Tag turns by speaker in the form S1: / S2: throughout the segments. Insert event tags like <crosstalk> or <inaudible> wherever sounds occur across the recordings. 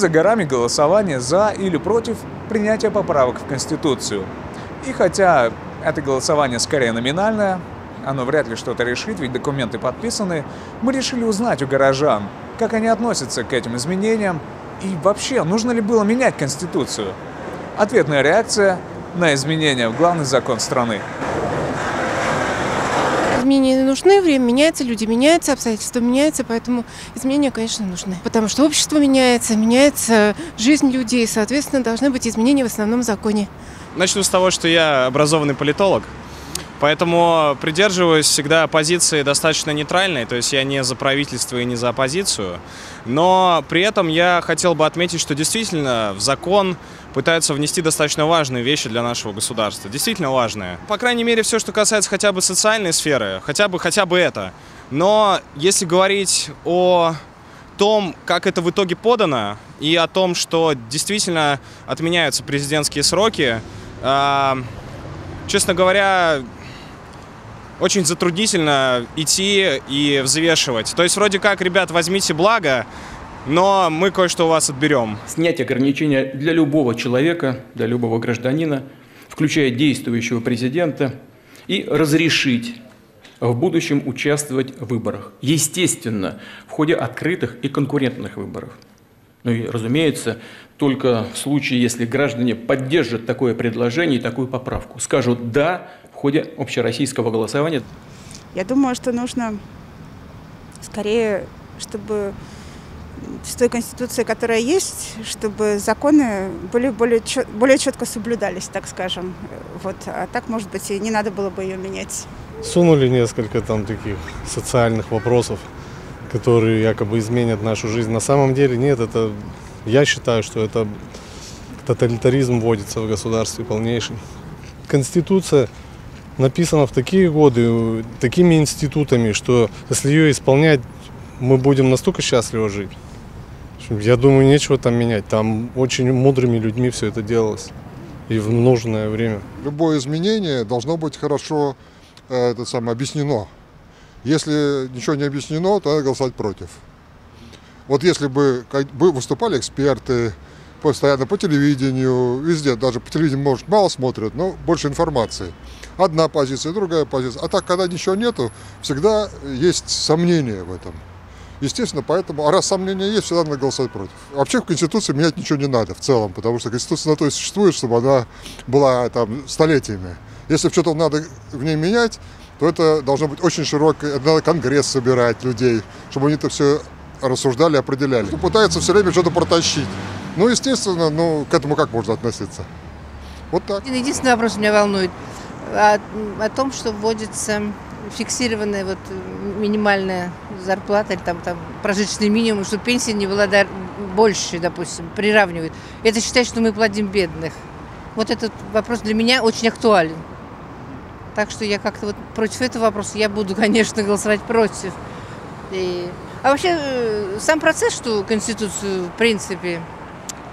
S1: За горами голосование за или против принятия поправок в Конституцию. И хотя это голосование скорее номинальное, оно вряд ли что-то решит, ведь документы подписаны, мы решили узнать у горожан, как они относятся к этим изменениям и вообще, нужно ли было менять Конституцию. Ответная реакция на изменения в главный закон страны.
S2: Изменения нужны, время меняется, люди меняются, обстоятельства меняются, поэтому изменения, конечно, нужны. Потому что общество меняется, меняется жизнь людей, соответственно, должны быть изменения в основном законе.
S3: Начну с того, что я образованный политолог, Поэтому придерживаюсь всегда позиции достаточно нейтральной, то есть я не за правительство и не за оппозицию. Но при этом я хотел бы отметить, что действительно в закон пытаются внести достаточно важные вещи для нашего государства. Действительно важные. По крайней мере, все, что касается хотя бы социальной сферы, хотя бы, хотя бы это. Но если говорить о том, как это в итоге подано, и о том, что действительно отменяются президентские сроки, э, честно говоря, очень затруднительно идти и взвешивать. То есть вроде как, ребят, возьмите благо, но мы кое-что у вас отберем.
S4: Снять ограничения для любого человека, для любого гражданина, включая действующего президента, и разрешить в будущем участвовать в выборах. Естественно, в ходе открытых и конкурентных выборов. Ну и, разумеется, только в случае, если граждане поддержат такое предложение и такую поправку, скажут «да», ходе общероссийского голосования?
S5: Я думаю, что нужно скорее, чтобы с той конституцией, которая есть, чтобы законы были более, более четко соблюдались, так скажем. Вот. А так, может быть, и не надо было бы ее менять.
S6: Сунули несколько там таких социальных вопросов, которые якобы изменят нашу жизнь. На самом деле нет, это я считаю, что это тоталитаризм вводится в государстве полнейший. Конституция написано в такие годы, такими институтами, что если ее исполнять, мы будем настолько счастливо жить. Я думаю, нечего там менять. Там очень мудрыми людьми все это делалось. И в нужное время.
S7: Любое изменение должно быть хорошо э, это самое, объяснено. Если ничего не объяснено, то надо голосовать против. Вот если бы выступали эксперты, постоянно по телевидению, везде, даже по телевидению, может, мало смотрят, но больше информации одна позиция, другая позиция. А так, когда ничего нету, всегда есть сомнения в этом. Естественно, поэтому, а раз сомнения есть, всегда надо голосовать против. Вообще в Конституции менять ничего не надо в целом, потому что Конституция на то и существует, чтобы она была там столетиями. Если что-то надо в ней менять, то это должно быть очень широкое, надо конгресс собирать людей, чтобы они это все рассуждали, определяли. Пытаются все время что-то протащить. Ну, естественно, ну, к этому как можно относиться? Вот так.
S2: Единственный вопрос меня волнует о, о том, что вводится фиксированная вот минимальная зарплата или там, там прожиточный минимум, чтобы пенсия не была больше, допустим, приравнивают. Это считает, что мы платим бедных. Вот этот вопрос для меня очень актуален. Так что я как-то вот против этого вопроса я буду, <laughs> конечно, голосовать против. И... А вообще э, сам процесс, что Конституцию, в принципе,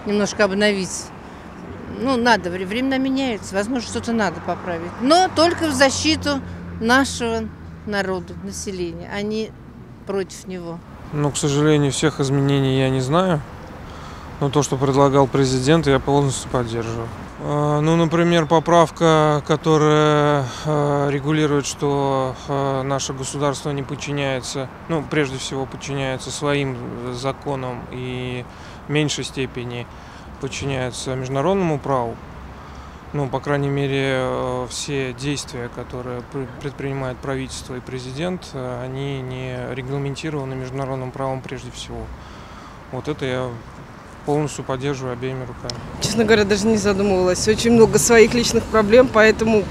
S2: немножко обновить, ну, надо, времена меняются, возможно, что-то надо поправить. Но только в защиту нашего народа, населения, не против него.
S8: Ну, к сожалению, всех изменений я не знаю. Но то, что предлагал президент, я полностью поддерживаю. А, ну, например, поправка, которая а, регулирует, что а, наше государство не подчиняется, ну, прежде всего подчиняется своим законам и в меньшей степени подчиняются международному праву. Ну, по крайней мере, э, все действия, которые предпринимает правительство и президент, э, они не регламентированы международным правом прежде всего. Вот это я полностью поддерживаю обеими руками.
S9: Честно говоря, даже не задумывалась. Очень много своих личных проблем, поэтому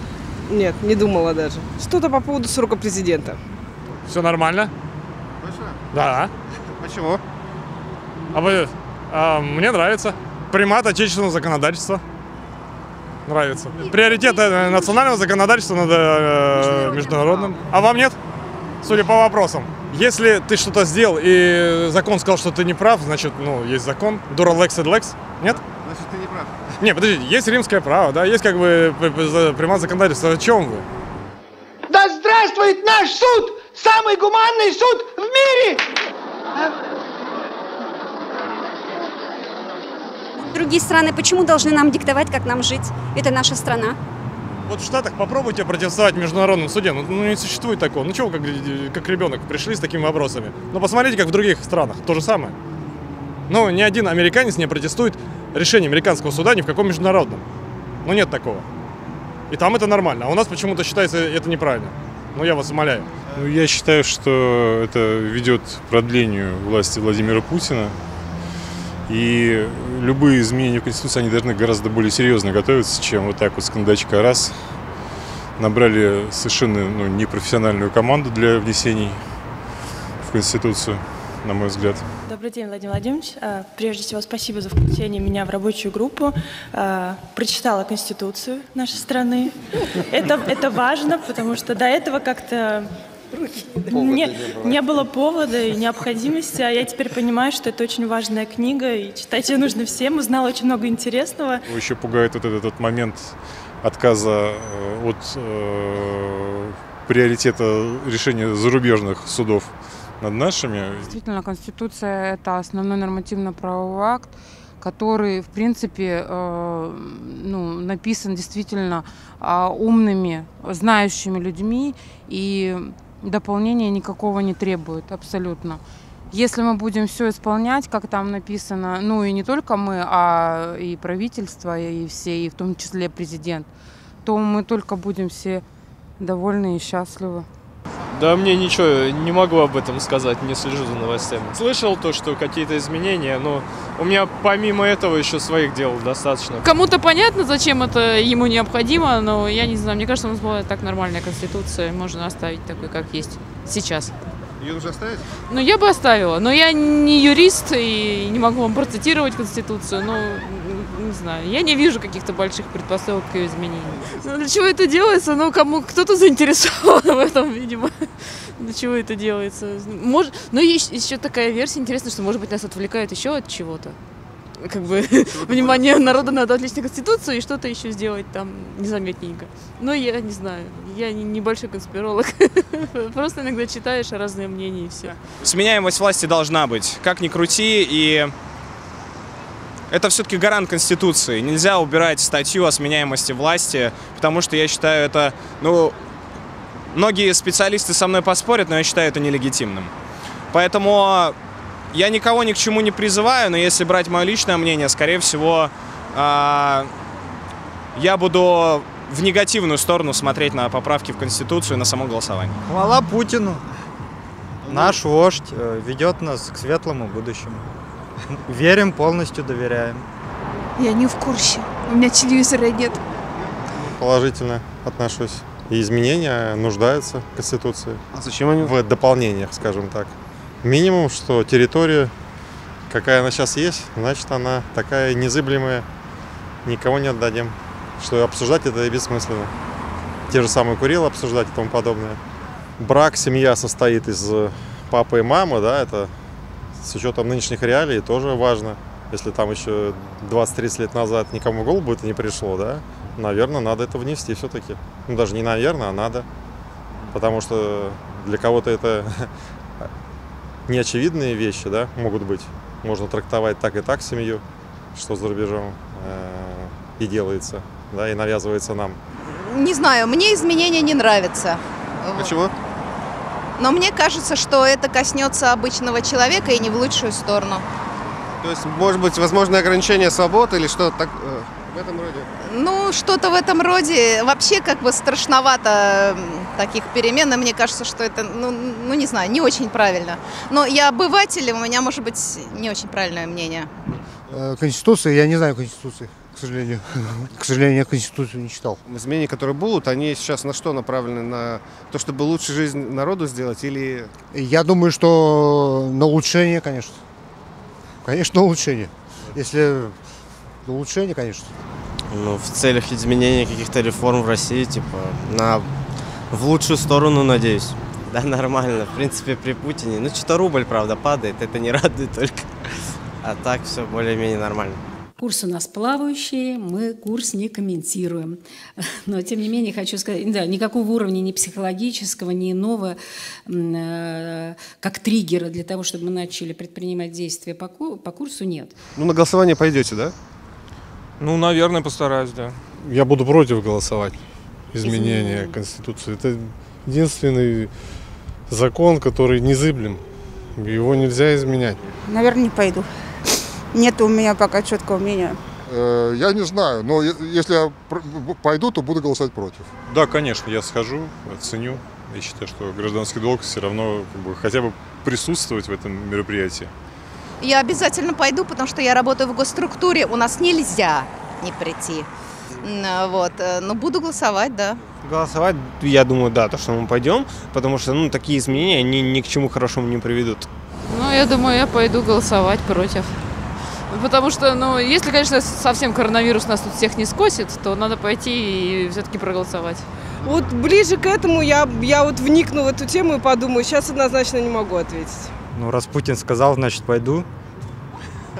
S9: нет, не думала даже. Что-то по поводу срока президента.
S10: Все нормально?
S11: Точно?
S10: Да.
S11: Почему?
S10: А вы, а, мне нравится примат отечественного законодательства. Нравится. Приоритет э, национального законодательства над э, международным. А вам нет? Судя по вопросам. Если ты что-то сделал и закон сказал, что ты не прав, значит, ну, есть закон. Dura lex et lex. Нет?
S11: Значит, ты не прав.
S10: Не, подождите, есть римское право, да, есть как бы примат законодательства. О чем вы?
S12: Да здравствует наш суд! Самый гуманный суд в мире!
S13: Другие страны, почему должны нам диктовать, как нам жить? Это наша страна.
S10: Вот в Штатах попробуйте протестовать в международном суде. Ну, ну, не существует такого. Ну чего, как, как ребенок пришли с такими вопросами. Ну посмотрите, как в других странах. То же самое. Ну, ни один американец не протестует решение американского суда ни в каком международном. Ну нет такого. И там это нормально. А у нас почему-то считается это неправильно. Ну я вас умоляю.
S14: Ну, я считаю, что это ведет к продлению власти Владимира Путина. И любые изменения в Конституции, они должны гораздо более серьезно готовиться, чем вот так вот с кондачка раз. Набрали совершенно ну, непрофессиональную команду для внесений в Конституцию, на мой взгляд.
S15: Добрый день, Владимир Владимирович. А, прежде всего, спасибо за включение меня в рабочую группу. А, прочитала Конституцию нашей страны. Это, это важно, потому что до этого как-то не, не было повода и необходимости, а я теперь понимаю, что это очень важная книга, и читать ее нужно всем. Узнала очень много интересного.
S14: Еще пугает вот этот, этот момент отказа э, от э, приоритета решения зарубежных судов над нашими.
S16: Действительно, Конституция – это основной нормативно-правовой акт, который, в принципе, э, ну, написан действительно э, умными, знающими людьми, и дополнения никакого не требует абсолютно. Если мы будем все исполнять, как там написано, ну и не только мы, а и правительство, и все, и в том числе президент, то мы только будем все довольны и счастливы.
S17: Да мне ничего, не могу об этом сказать, не слежу за новостями. Слышал то, что какие-то изменения, но у меня помимо этого еще своих дел достаточно.
S18: Кому-то понятно, зачем это ему необходимо, но я не знаю, мне кажется, у нас была так нормальная конституция, можно оставить такой, как есть сейчас.
S11: Ее нужно оставить?
S18: Ну, я бы оставила, но я не юрист и не могу вам процитировать конституцию, но знаю, я не вижу каких-то больших предпосылок к ее изменению. Ну, для чего это делается? Ну, кому кто-то заинтересован в этом, видимо. Для чего это делается? Может, но есть еще такая версия интересная, что, может быть, нас отвлекает еще от чего-то. Как бы внимание народа надо отличить Конституцию и что-то еще сделать там незаметненько. Но я не знаю, я не, небольшой конспиролог. <laughs> Просто иногда читаешь разные мнения и все.
S3: Сменяемость власти должна быть. Как ни крути, и это все-таки гарант Конституции. Нельзя убирать статью о сменяемости власти, потому что я считаю это, ну, многие специалисты со мной поспорят, но я считаю это нелегитимным. Поэтому я никого ни к чему не призываю, но если брать мое личное мнение, скорее всего, а, я буду в негативную сторону смотреть на поправки в Конституцию и на само голосование.
S19: Хвала Путину. Наш вождь э, ведет нас к светлому будущему. Верим, полностью доверяем.
S20: Я не в курсе. У меня телевизора нет.
S21: Положительно отношусь. И изменения нуждаются в Конституции.
S11: А зачем они?
S21: В дополнениях, скажем так. Минимум, что территория, какая она сейчас есть, значит она такая незыблемая, никого не отдадим. Что обсуждать это и бессмысленно. Те же самые Курилы обсуждать и тому подобное. Брак, семья состоит из папы и мамы, да, это с учетом нынешних реалий тоже важно. Если там еще 20-30 лет назад никому в голову бы это не пришло, да, наверное, надо это внести все-таки. Ну, даже не наверное, а надо. Потому что для кого-то это <laughs> неочевидные вещи, да, могут быть. Можно трактовать так и так семью, что за рубежом э, и делается, да, и навязывается нам.
S22: Не знаю, мне изменения не нравятся.
S11: Почему?
S22: Но мне кажется, что это коснется обычного человека и не в лучшую сторону.
S11: То есть, может быть, возможно, ограничение свобод или что-то так, э, в этом роде?
S22: Ну, что-то в этом роде. Вообще, как бы страшновато таких перемен. И мне кажется, что это, ну, ну, не знаю, не очень правильно. Но я обыватель, и у меня, может быть, не очень правильное мнение.
S23: Конституция, я не знаю Конституции, к сожалению. <laughs> К сожалению, я Конституцию не читал.
S11: Изменения, которые будут, они сейчас на что направлены? На то, чтобы лучше жизнь народу сделать или...
S23: Я думаю, что на улучшение, конечно. Конечно, на улучшение. Если на улучшение, конечно.
S24: Ну, в целях изменения каких-то реформ в России, типа, на в лучшую сторону, надеюсь. Да, нормально. В принципе, при Путине. Ну, что-то рубль, правда, падает. Это не радует только. А так все более-менее нормально.
S25: Курс у нас плавающий, мы курс не комментируем. <laughs> Но, тем не менее, хочу сказать, да, никакого уровня ни психологического, ни иного, э, как триггера для того, чтобы мы начали предпринимать действия по, по курсу, нет.
S11: Ну, на голосование пойдете, да?
S8: Ну, наверное, постараюсь, да.
S21: Я буду против голосовать изменения Конституции. Это единственный закон, который незыблем. Его нельзя изменять.
S26: Наверное, не пойду. Нет у меня пока четкого мнения.
S27: Э, Я не знаю, но если я пойду, то буду голосовать против.
S14: Да, конечно, я схожу, оценю. Я считаю, что гражданский долг все равно как бы, хотя бы присутствовать в этом мероприятии.
S22: Я обязательно пойду, потому что я работаю в госструктуре, у нас нельзя не прийти. Вот, э, но буду голосовать, да.
S28: Голосовать, я думаю, да, то, что мы пойдем, потому что, ну, такие изменения, они ни к чему хорошему не приведут.
S18: Ну, я думаю, я пойду голосовать против. Потому что, ну, если, конечно, совсем коронавирус нас тут всех не скосит, то надо пойти и все-таки проголосовать.
S9: Вот ближе к этому я, я вот вникну в эту тему и подумаю, сейчас однозначно не могу ответить.
S19: Ну, раз Путин сказал, значит, пойду.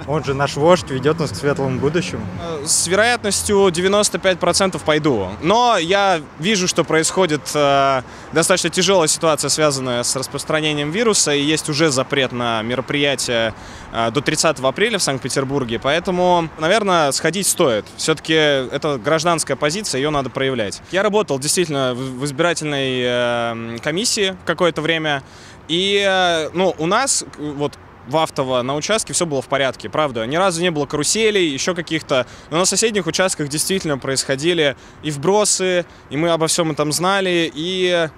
S19: Он же наш вождь, ведет нас к светлому будущему.
S3: С вероятностью 95% пойду. Но я вижу, что происходит э, достаточно тяжелая ситуация, связанная с распространением вируса, и есть уже запрет на мероприятия э, до 30 апреля в Санкт-Петербурге. Поэтому, наверное, сходить стоит. Все-таки это гражданская позиция, ее надо проявлять. Я работал действительно в избирательной э, комиссии какое-то время. И, э, ну, у нас э, вот в Автово на участке все было в порядке, правда. Ни разу не было каруселей, еще каких-то. Но на соседних участках действительно происходили и вбросы, и мы обо всем этом знали. И,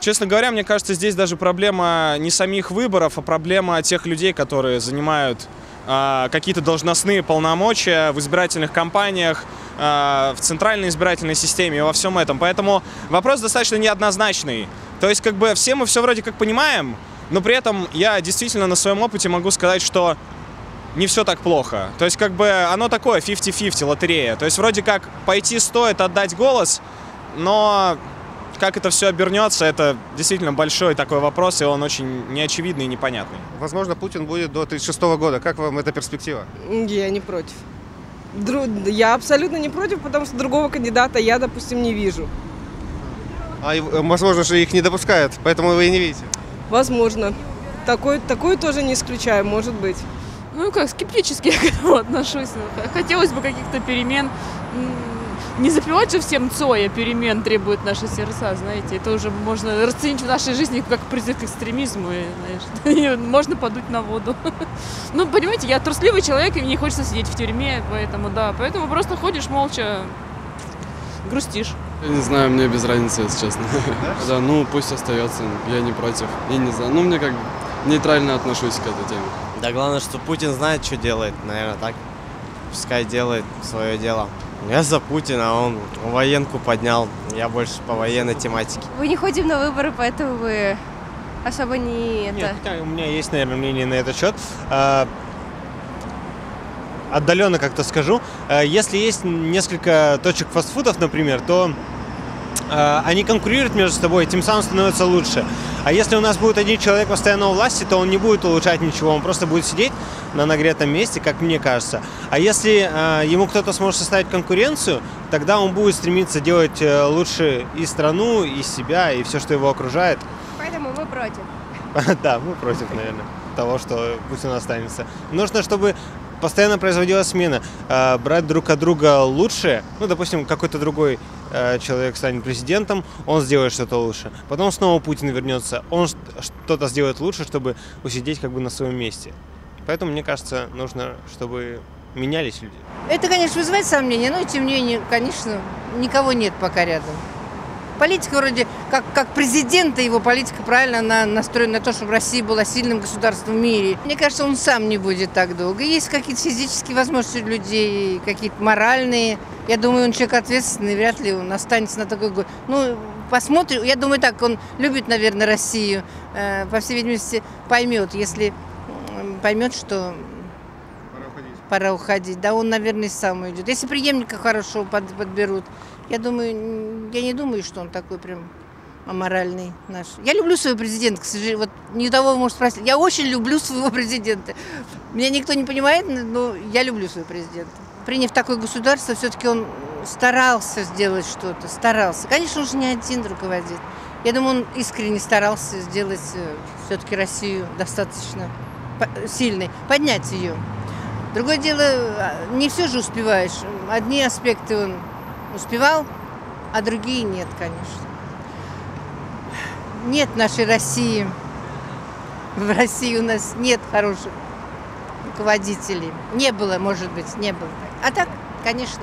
S3: честно говоря, мне кажется, здесь даже проблема не самих выборов, а проблема тех людей, которые занимают а, какие-то должностные полномочия в избирательных кампаниях, а, в центральной избирательной системе и во всем этом. Поэтому вопрос достаточно неоднозначный. То есть, как бы, все мы все вроде как понимаем, но при этом я действительно на своем опыте могу сказать, что не все так плохо. То есть, как бы, оно такое 50-50, лотерея. То есть, вроде как, пойти стоит отдать голос, но как это все обернется, это действительно большой такой вопрос, и он очень неочевидный и непонятный.
S11: Возможно, Путин будет до 1936 года. Как вам эта перспектива?
S9: Я не против. Дру- Я абсолютно не против, потому что другого кандидата я, допустим, не вижу.
S11: А, э, возможно, же их не допускают, поэтому вы и не видите.
S9: Возможно. Такое, такое тоже не исключаю, может быть.
S18: Ну, как скептически <laughs> я к этому отношусь. Хотелось бы каких-то перемен. Не запивать же всем Цоя перемен требует наши сердца, знаете. Это уже можно расценить в нашей жизни как призыв к экстремизму. и, знаешь, <laughs> и можно подуть на воду. <laughs> Ну, понимаете, я трусливый человек, и мне не хочется сидеть в тюрьме, поэтому, да. Поэтому просто ходишь молча, грустишь.
S29: Я не знаю, мне без разницы, если честно. Да, ну пусть остается, я не против. Я не знаю, ну мне как нейтрально отношусь к этой теме.
S24: Да главное, что Путин знает, что делает, наверное, так. Пускай делает свое дело. Я за Путина, он военку поднял, я больше по военной тематике.
S30: Мы не ходим на выборы, поэтому вы особо не это.
S28: Нет, у меня есть, наверное, мнение на этот счет. А, Отдаленно как-то скажу. А, Если есть несколько точек фастфудов, например, то они конкурируют между собой, тем самым становится лучше. А если у нас будет один человек постоянно у власти, то он не будет улучшать ничего, он просто будет сидеть на нагретом месте, как мне кажется. А если а, ему кто-то сможет составить конкуренцию, тогда он будет стремиться делать э, лучше и страну, и себя, и все, что его окружает.
S30: Поэтому мы против. <laughs>
S28: Да, мы против, наверное, того, что Путин останется. Нужно, чтобы постоянно производилась смена. Э, Брать друг от друга лучшее. Ну, допустим, какой-то другой э, человек станет президентом, он сделает что-то лучше. Потом снова Путин вернется, он что-то сделает лучше, чтобы усидеть как бы на своем месте. Поэтому, мне кажется, нужно, чтобы менялись люди.
S2: Это, конечно, вызывает сомнения, но тем не менее, конечно, никого нет пока рядом. Политика вроде, как, как президента, его политика правильно на, настроена на то, чтобы Россия была сильным государством в мире. Мне кажется, он сам не будет так долго. Есть какие-то физические возможности у людей, какие-то моральные. Я думаю, он человек ответственный, вряд ли он останется на такой год. Ну, посмотрим. Я думаю, так, он любит, наверное, Россию. Э, По всей видимости, поймет, если поймет, что пора уходить. Да, он, наверное, сам уйдет. Если преемника хорошего под- подберут, я думаю, я не думаю, что он такой прям аморальный наш. Я люблю своего президента, к сожалению. Вот не того вы можете спросить. Я очень люблю своего президента. Меня никто не понимает, но я люблю своего президента. Приняв такое государство, все-таки он старался сделать что-то, старался. Конечно, он же не один руководит. Я думаю, он искренне старался сделать все-таки Россию достаточно сильной, поднять ее. Другое дело, а, не все же успеваешь. Одни аспекты он успевал, а другие нет, конечно. Нет нашей России. В России у нас нет хороших руководителей. Не было, может быть, не было. А так, конечно.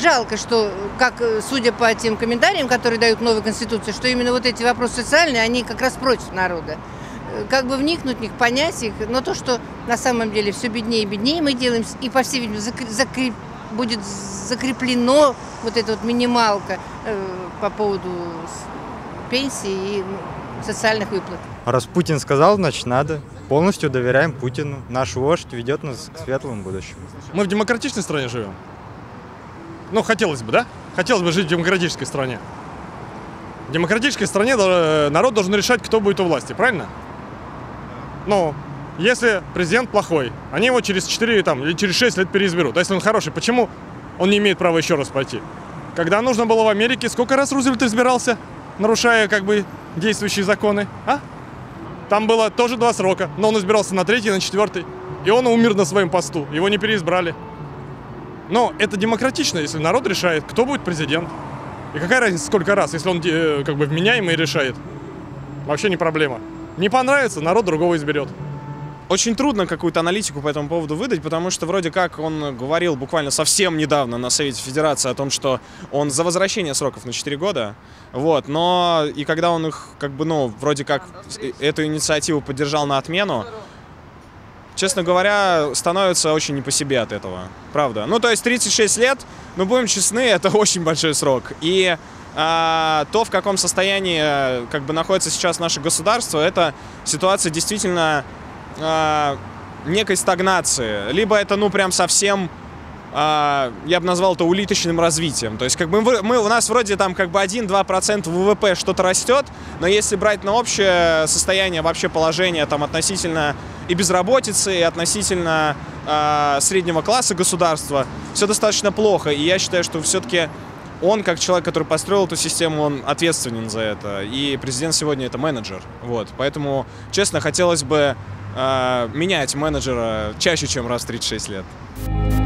S2: Жалко, что, как э, судя по тем комментариям, которые дают новой конституции, что именно вот эти вопросы социальные, они как раз против народа. Как бы вникнуть в них, понять их, но то, что на самом деле все беднее и беднее мы делаем, и по всей видимости закр- закреп- будет закреплено вот эта вот минималка э, по поводу пенсии и социальных выплат.
S19: Раз Путин сказал, значит надо. Полностью доверяем Путину. Наш вождь ведет нас к светлому будущему.
S10: Мы в демократичной стране живем. Ну, хотелось бы, да? Хотелось бы жить в демократической стране. В демократической стране э, народ должен решать, кто будет у власти, правильно? Ну, если президент плохой, они его через 4 там, или через 6 лет переизберут. А если он хороший, почему он не имеет права еще раз пойти? Когда нужно было в Америке, сколько раз Рузвельт избирался, нарушая как бы действующие законы, а? Там было тоже два срока, но он избирался на третий, на четвертый. И он умер на своем посту, его не переизбрали. Но это демократично, если народ решает, кто будет президент. И какая разница, сколько раз, если он э, как бы вменяемый решает. Вообще не проблема. Не понравится, народ другого изберет.
S3: Очень трудно какую-то аналитику по этому поводу выдать, потому что вроде как он говорил буквально совсем недавно на Совете Федерации о том, что он за возвращение сроков на 4 года, вот, но и когда он их, как бы, ну, вроде как эту инициативу поддержал на отмену, честно говоря, становится очень не по себе от этого, правда. Ну, то есть 36 лет, ну, будем честны, это <laughs> очень большой срок. И то, в каком состоянии э, как бы находится сейчас наше государство, это ситуация действительно а, некой стагнации. Либо это, ну, прям совсем, а, я бы назвал это улиточным развитием. То есть, как бы мы, мы- у нас вроде там как бы 1-2% ВВП что-то растет, но если брать на общее состояние вообще положения там относительно и безработицы, и относительно а, среднего класса государства, все достаточно плохо. И я считаю, что все-таки он, как человек, который построил эту систему, он ответственен за это. И президент сегодня это менеджер. Вот. Поэтому, честно, хотелось бы э, менять менеджера чаще, чем раз в 36 лет.